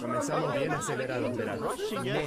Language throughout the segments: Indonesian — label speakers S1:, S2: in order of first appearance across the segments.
S1: Comenzamos bien acelerados, verás. Muy.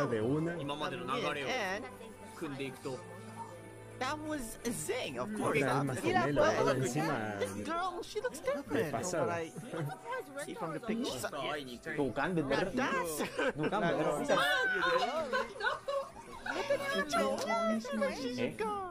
S1: de una.
S2: Eh.
S3: That was of course. This pues. girl, she looks different. from the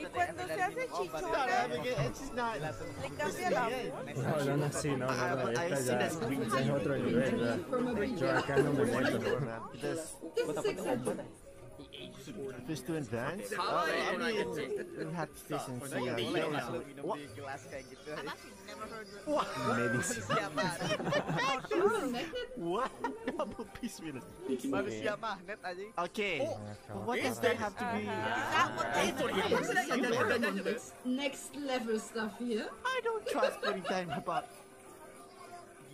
S4: y
S5: cuando se hace
S3: chichona,
S5: le cambia
S1: No, no, ah, no, no, no, no, es otro nivel, Yo acá no
S3: to advance? Oh, I mean, we had and uh, What?
S4: I've actually never heard
S1: of
S3: What?
S4: What?
S3: Okay. Oh. What does that have to be?
S6: Next level stuff here.
S3: I don't trust about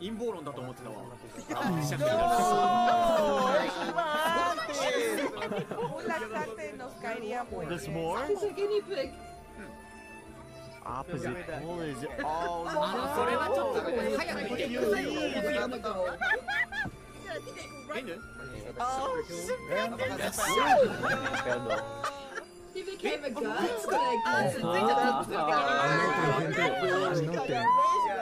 S2: 陰謀論だと思ってたわ。
S5: Una tarde nos caería muy
S3: There's more?
S6: He's a guinea pig.
S3: Opposite pole is... Oh, no!
S2: それはちょっと早く
S3: 行
S6: けよ。
S2: Inu?
S3: Oh,
S7: Shibendo!
S6: He became a god? Like,
S3: that's a thing that
S7: happens.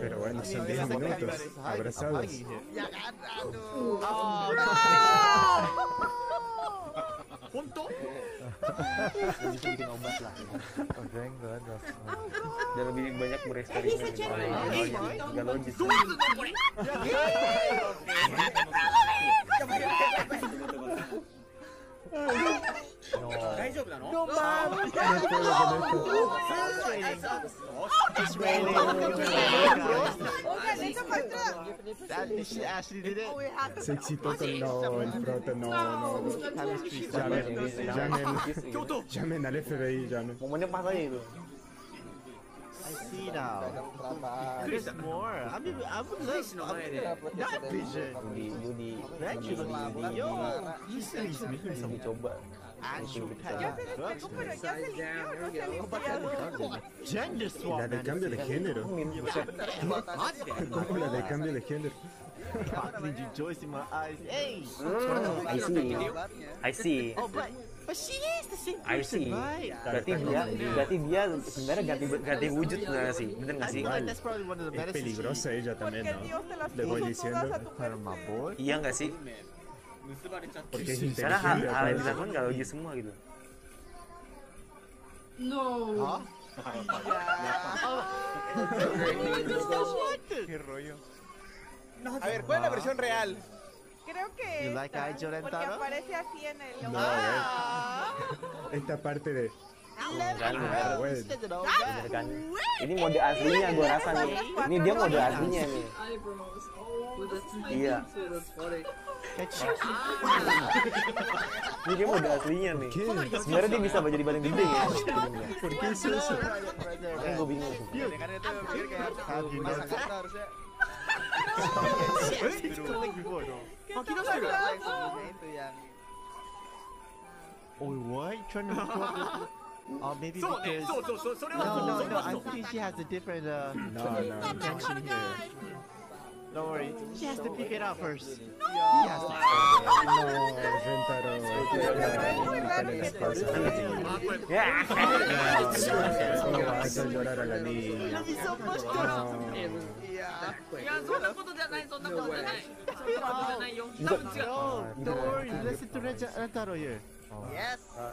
S1: Pero bueno, son 10 minutos. Abrazados.
S3: ¡Oh,
S7: no! ¿Punto? lebih banyak
S2: 大丈夫なの
S1: No,
S3: mom! did.
S1: no, el no, no. Llamen, llamen, al FBI, llamen.
S3: see now. There's more. I mean, I would
S2: to know
S3: that vision. yo,
S5: Ya ya
S3: ya
S1: la
S3: del
S1: cambio de género. ¿Cómo la del cambio de género?
S7: Did I see. I see.
S3: Oh, but But she is the same person, I
S7: see.
S3: Right?
S7: Berarti dia, berarti dia sebenarnya ganti ganti wujud nggak sih? Bener nggak sih?
S1: Es peligrosa ella también, ¿no? Le voy diciendo.
S7: Iya nggak sih? karena hal, hal yang dilakukan nggak logis semua gitu
S6: no
S4: A ver, ¿cuál es la versión real?
S5: Creo que esta,
S3: like
S5: porque aparece así en el...
S1: No, ah. Eh. Esta parte de... Ah,
S7: ah, ah, Ini mode aslinya gue rasa nih. Ini dia mode aslinya nih. Iya. Ini dia udah aslinya nih. Sebenarnya dia bisa jadi badan gede ya. Kan gue bingung.
S4: Oh itu
S3: Oh
S4: masa kata harusnya.
S3: Oh, Oh
S4: sudah itu yang
S3: Oh, why trying to bingung. Oh maybe
S2: so,
S3: because...
S2: So, so, so, so,
S3: no, no, no, I think she has a different uh,
S1: no, no,
S3: intention here. Don't worry. She has to pick it up first.
S1: No! Yes. No,
S2: Rentaro. Yeah.
S3: No, don't worry. Listen to Rentaro here.
S4: Yes.
S3: Uh,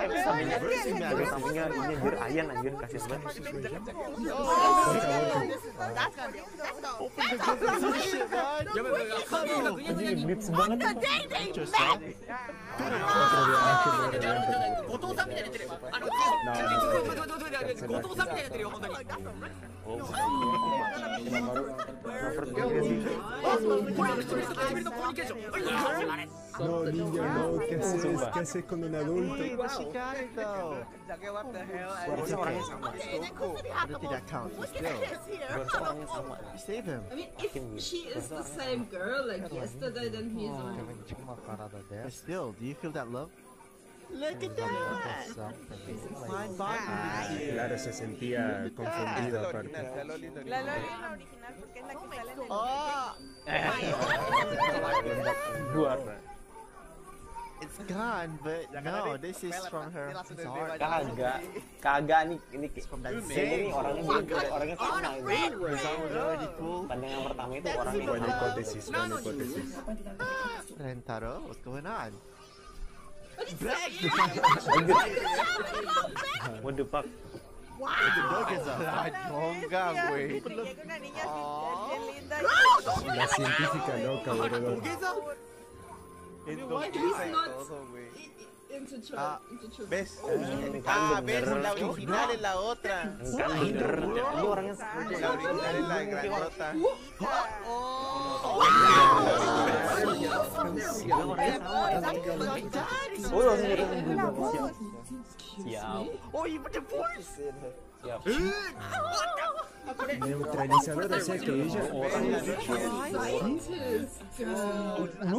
S3: eh sampingnya
S7: ini
S3: ada
S7: sampingnya ini bir ayam anjir kasih banget
S2: anjing
S7: blitz banget
S2: Nah,
S1: No, niño no, ¿qué haces? ¿Qué haces con un adulto?
S3: I
S6: mean, she is the same girl like yesterday, then
S3: still, do you feel that love? Look at that.
S1: se sentía
S4: La
S5: es la original es la
S3: oh. it's gone, but ya, no, this is from kan?
S4: her.
S7: Kagak, kagak nih, ini oh ini orangnya bego, orangnya sama
S3: itu.
S7: Pandangan pertama itu orangnya one
S1: hipotesis, one hipotesis.
S3: Rentaro, what's going on? Black.
S7: What the fuck? Wow.
S3: The dog is
S1: a Why
S6: he's into Trump?
S4: ¿Ves? Ah, la original es la otra. La original es la grandota.
S3: the voice.
S1: Neutralizador, No,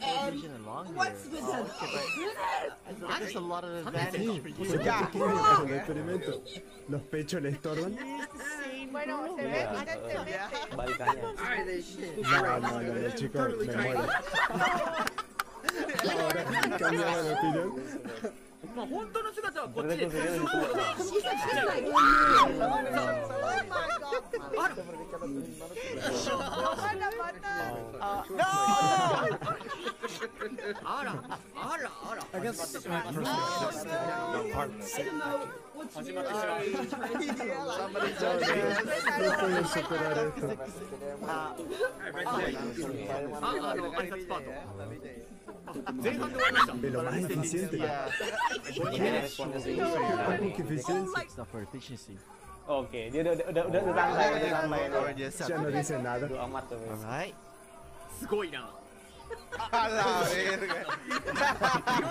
S1: Um, experimento. Los pechos le estorban.
S5: Bueno, se
S1: No, no, no, chicos, me de opinión.
S2: まあ、本当の姿はこっちで
S6: ある
S2: あらあらあら
S1: あら始
S2: まってしまう。Somebody judge us. 前半で終わりました。
S1: Pelo mais eficiente.
S3: Pouco eficiente.
S7: Oke, dia udah udah udah udah santai, udah santai.
S1: Dia nggak bisa nada.
S7: Amat tuh.
S3: Alright.
S2: すごいな。
S8: A la verga.
S2: no,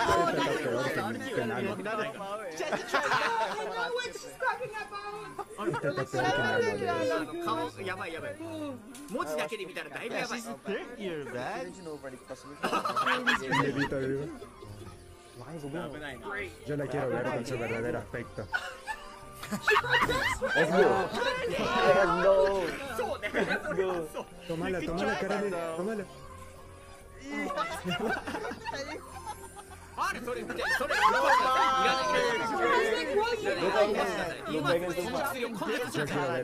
S2: no, やばいやばい文字だけで見たらだいぶやばい。
S1: Yo la quiero ver con su verdadero aspecto.
S7: ¡Osmo! ¡No!
S1: ¡Tómala, tómala, cara de... ¡Tómala!
S2: あれそれ見てそれいらないいらないいらない
S7: 今ここに
S2: 薬を混雑し
S1: な
S2: きゃやばい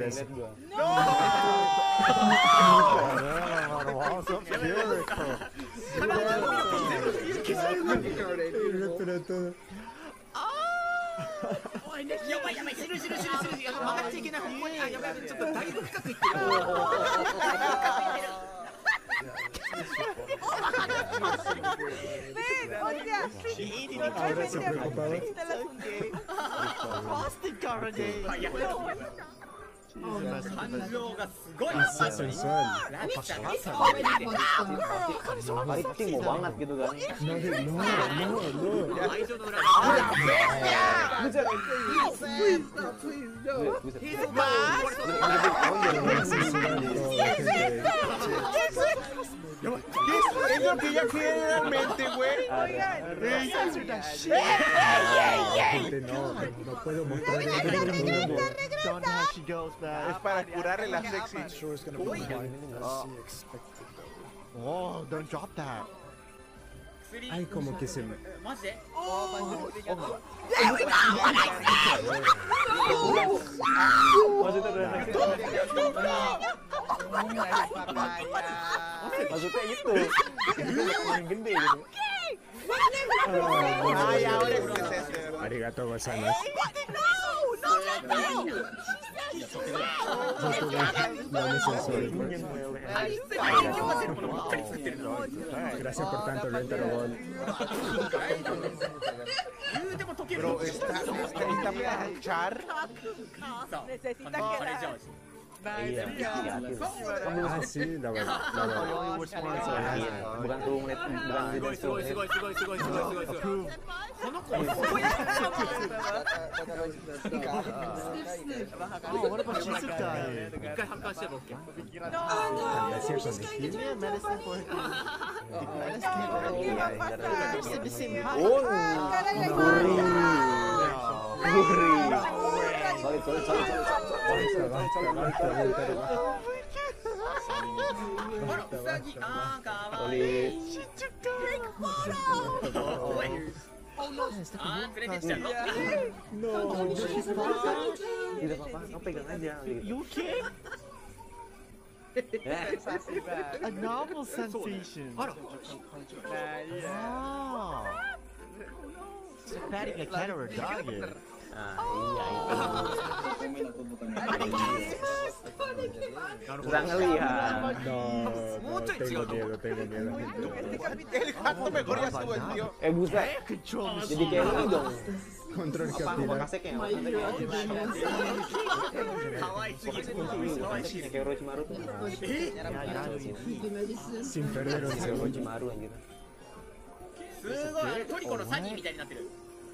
S2: やばい知る知る知る知るやばい曲がっちゃいけない方向にあやばいやばいちょっとだいぶ深くいってる
S1: だいぶ
S3: 深く
S2: いって
S9: る Ven,
S5: o
S3: sea, totalmente de la función.
S2: 感情がすごい
S1: あっ
S6: たのに
S7: 何したのあ
S1: れってもワンガッけどだね
S2: 愛情の裏
S1: 側だめちゃくちゃ
S8: es lo que ella quiere realmente, güey?
S1: Oigan, ey, No,
S8: Es para curarle la sexy.
S3: Oh, don't drop that.
S1: Ay, como que se me... Gracias por tanto, necesita Necesita Kamu
S3: sih dapat
S7: dapat. Bukan tuh ngeliat bukan
S2: video tuh. Approve.
S3: Oh,
S7: gurih.
S2: Gurih. Balik, balik, balik, balik. Oh no! Ah, terdeteksi.
S1: No.
S7: Tidak apa-apa, no! pegang aja.
S3: You okay? A novel sensation. no! Patting a cat or a dog Ah,
S7: oh. iya itu. Kurang ngelihat
S1: dong. Tengo miedo, tengo miedo.
S8: El gato
S3: me corría
S7: su buen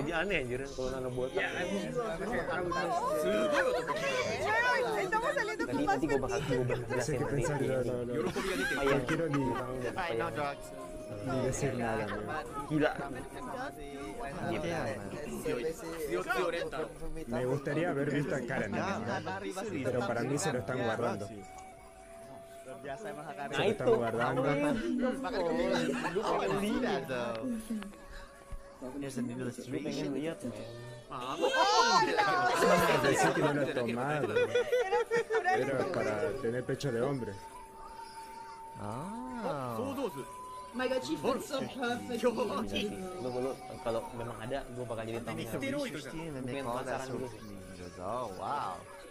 S7: jadi aneh anjir kalau
S2: ya,
S1: me gustaría ver a pero para mí se lo están guardando ya
S7: se
S1: lo están guardando
S7: es el
S2: de
S1: Ah, que no para tener pecho de hombre.
S2: Ah.
S6: My
S3: Wow.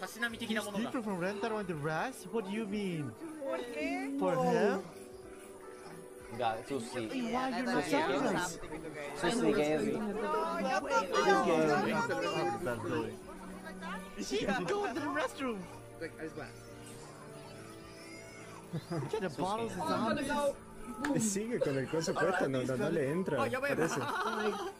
S2: たしなみ的なものが
S3: from rental and the rest? What do you mean? For him?
S7: Enggak, Susi.
S3: Why you not jealous? go to the restroom. Like, I just the bottles is
S6: on.
S1: Sigue con el coso puesto, no, no, no le entra.
S3: Oh, parece.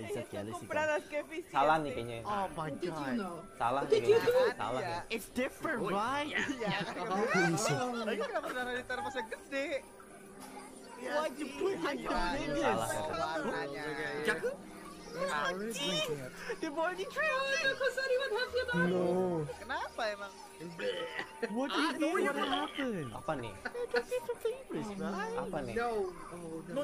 S8: ya sekali sih.
S7: Salah nih kayaknya.
S3: Oh my god.
S7: Salah nih Salah nih.
S3: It's different, right?
S8: Iya. Lagi kenapa darah di termosnya gede?
S3: wajib you put
S7: Salah.
S2: Jaku?
S3: The morning
S6: trail. Does sorry what happened?
S1: No.
S8: Kenapa emang?
S3: What do you What happened?
S7: Apa nih? Apa nih?
S2: No. No,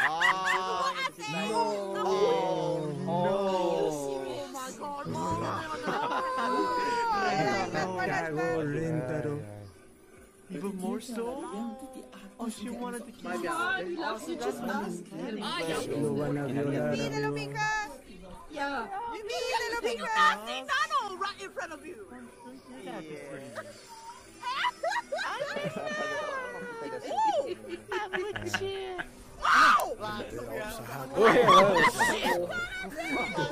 S2: Ah, oh, no.
S3: Oh, no.
S7: Oh,
S1: my God.
S3: Oh, Even more so? Oh, she wanted to kill
S6: you. He loves you just ask.
S1: Mira, Lupika!
S6: Yeah.
S4: Mira,
S1: Lupika! Así, Nano, right in front
S2: of you! Yeah.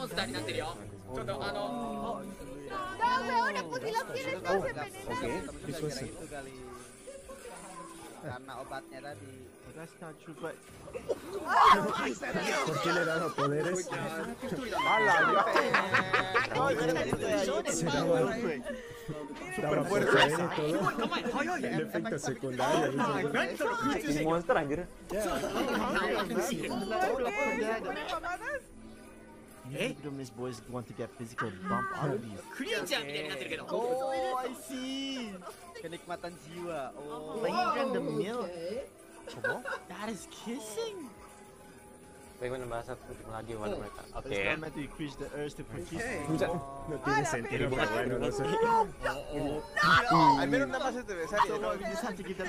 S2: No, No, No, No, no. No, no
S1: No, no. ¿Qué
S4: es
S1: eso?
S3: no. No, no.
S1: ¿Por qué le no. No, poderes? ¡Hala! no! ¡No, no! ¡No,
S7: no! ¡No, no!
S3: ¡えっ This boy's want to get physical bump out of these.
S2: Oh,
S3: oh, I see.
S8: Kenikmatan jiwa. Oh,
S3: Pahinggan the milk. That is kissing.
S7: Baik mana bahasa lagi warna mereka. Oke.
S3: Okay. It's meant to increase the urge to purchase.
S1: Okay. Nanti ini sentiri bukan warna rasa. No, no.
S4: I made him not pass it
S3: to
S4: me.
S3: So we just have to give them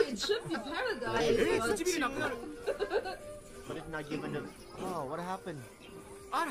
S5: it
S6: should be paradise. But...
S3: it's not given up. Oh, what happened? Ah.